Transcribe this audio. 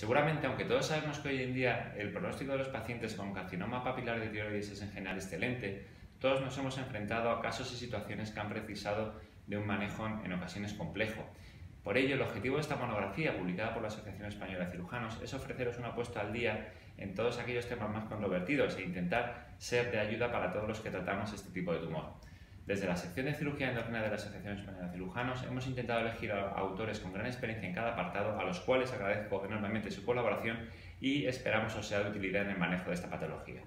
Seguramente, aunque todos sabemos que hoy en día el pronóstico de los pacientes con carcinoma papilar de tiroides es en general excelente, todos nos hemos enfrentado a casos y situaciones que han precisado de un manejo en ocasiones complejo. Por ello, el objetivo de esta monografía, publicada por la Asociación Española de Cirujanos, es ofreceros una puesta al día en todos aquellos temas más controvertidos e intentar ser de ayuda para todos los que tratamos este tipo de tumor. Desde la sección de cirugía endocrina de la Asociación Española de Cirujanos hemos intentado elegir a autores con gran experiencia en cada apartado, a los cuales agradezco enormemente su colaboración y esperamos os sea de utilidad en el manejo de esta patología.